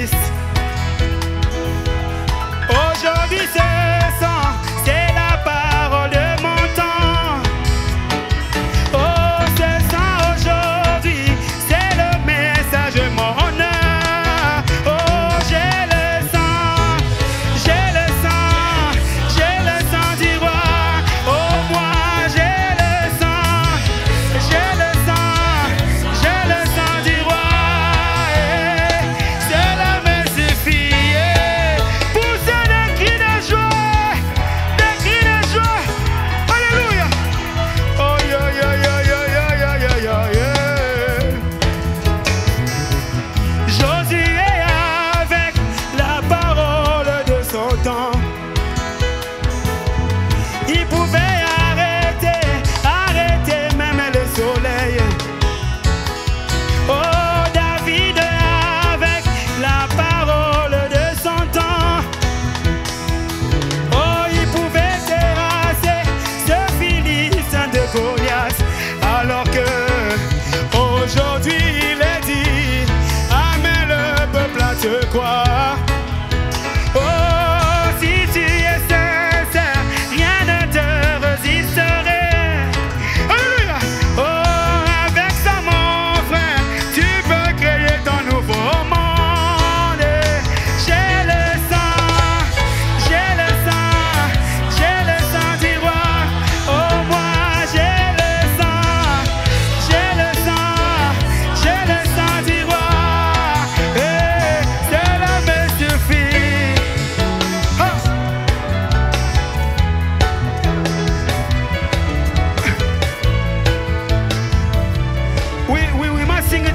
triste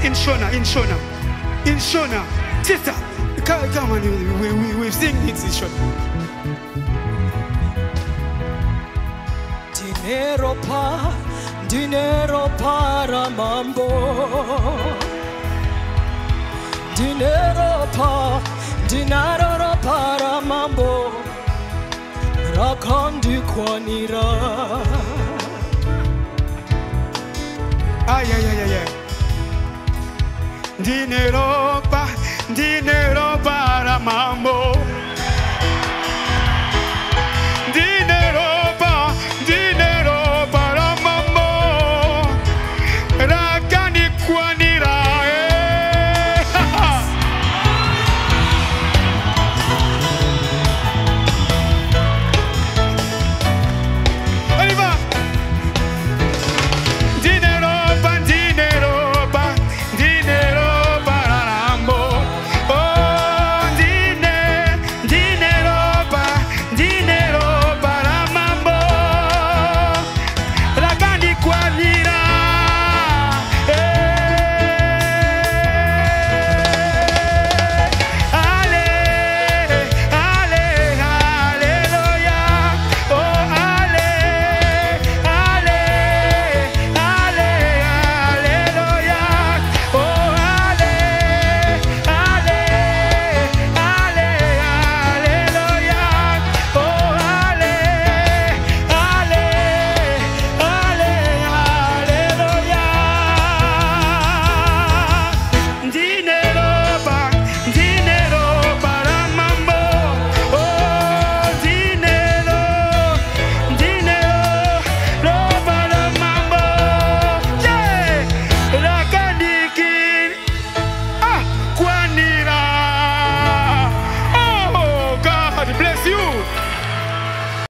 in Shona, in Shona, in Shona. Sister, come, come on, we, we, we sing this in Shona. Dinero pa, dinero para mambo. Dinero pa, dinero para mambo. Rakandi kwanira. Ay, ay, ay, ay, ay. Dinero pa, dinero para mambo.